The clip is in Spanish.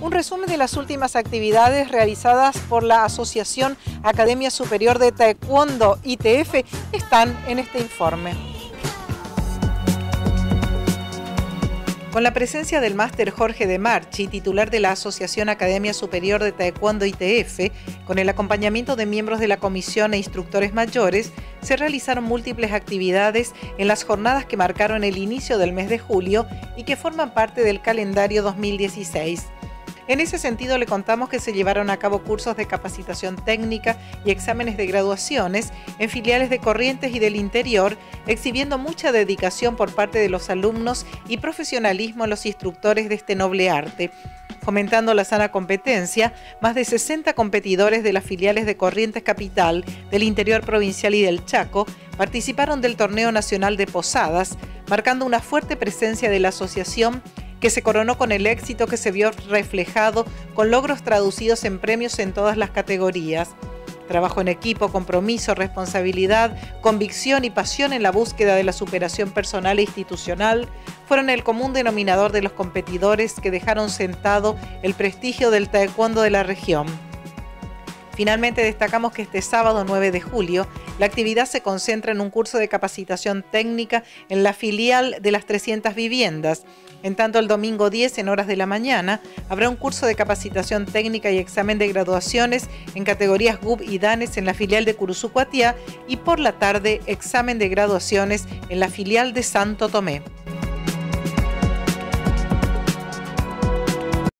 un resumen de las últimas actividades realizadas por la Asociación Academia Superior de Taekwondo ITF están en este informe. Con la presencia del máster Jorge de Marchi, titular de la Asociación Academia Superior de Taekwondo ITF, con el acompañamiento de miembros de la comisión e instructores mayores, se realizaron múltiples actividades en las jornadas que marcaron el inicio del mes de julio y que forman parte del calendario 2016. En ese sentido, le contamos que se llevaron a cabo cursos de capacitación técnica y exámenes de graduaciones en filiales de Corrientes y del interior, exhibiendo mucha dedicación por parte de los alumnos y profesionalismo en los instructores de este noble arte. Fomentando la sana competencia, más de 60 competidores de las filiales de Corrientes Capital, del interior provincial y del Chaco participaron del Torneo Nacional de Posadas, marcando una fuerte presencia de la asociación que se coronó con el éxito que se vio reflejado con logros traducidos en premios en todas las categorías. Trabajo en equipo, compromiso, responsabilidad, convicción y pasión en la búsqueda de la superación personal e institucional fueron el común denominador de los competidores que dejaron sentado el prestigio del taekwondo de la región. Finalmente destacamos que este sábado 9 de julio la actividad se concentra en un curso de capacitación técnica en la filial de las 300 viviendas. En tanto, el domingo 10 en horas de la mañana habrá un curso de capacitación técnica y examen de graduaciones en categorías GUB y DANES en la filial de Curuzucuatiá y por la tarde examen de graduaciones en la filial de Santo Tomé.